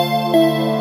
Música